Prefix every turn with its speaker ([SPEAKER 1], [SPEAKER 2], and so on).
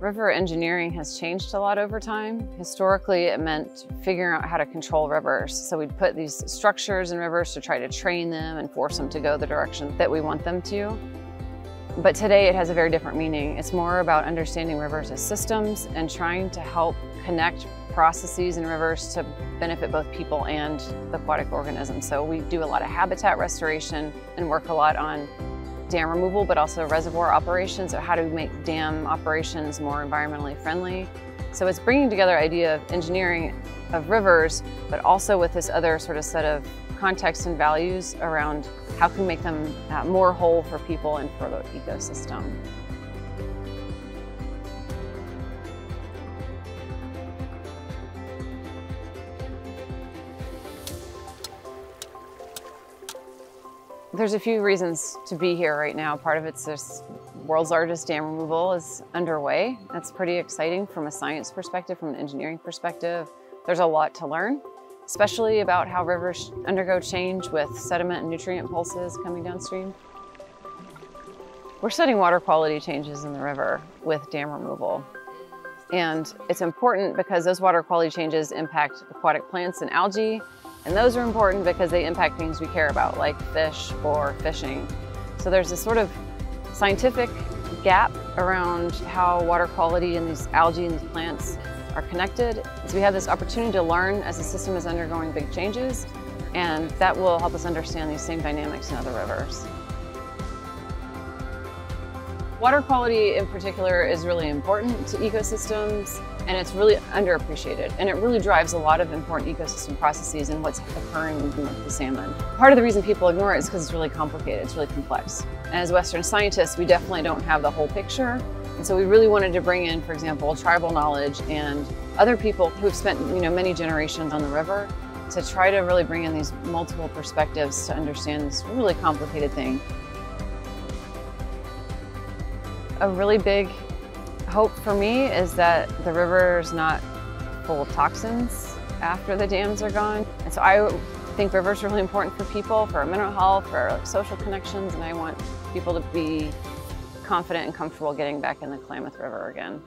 [SPEAKER 1] River engineering has changed a lot over time. Historically, it meant figuring out how to control rivers. So we'd put these structures in rivers to try to train them and force them to go the direction that we want them to. But today it has a very different meaning. It's more about understanding rivers as systems and trying to help connect processes in rivers to benefit both people and the aquatic organisms. So we do a lot of habitat restoration and work a lot on dam removal, but also reservoir operations, or how to make dam operations more environmentally friendly. So it's bringing together idea of engineering of rivers, but also with this other sort of set of context and values around how can we make them uh, more whole for people and for the ecosystem. There's a few reasons to be here right now. Part of it's this world's largest dam removal is underway. That's pretty exciting from a science perspective, from an engineering perspective. There's a lot to learn, especially about how rivers undergo change with sediment and nutrient pulses coming downstream. We're studying water quality changes in the river with dam removal. And it's important because those water quality changes impact aquatic plants and algae, and those are important because they impact things we care about, like fish or fishing. So there's this sort of scientific gap around how water quality and these algae and these plants are connected. So we have this opportunity to learn as the system is undergoing big changes, and that will help us understand these same dynamics in other rivers. Water quality in particular is really important to ecosystems and it's really underappreciated and it really drives a lot of important ecosystem processes and what's occurring with the salmon. Part of the reason people ignore it is because it's really complicated, it's really complex. And as Western scientists, we definitely don't have the whole picture. And so we really wanted to bring in, for example, tribal knowledge and other people who've spent you know, many generations on the river to try to really bring in these multiple perspectives to understand this really complicated thing. A really big hope for me is that the river is not full of toxins after the dams are gone. And so I think rivers are really important for people, for mental health, for social connections, and I want people to be confident and comfortable getting back in the Klamath River again.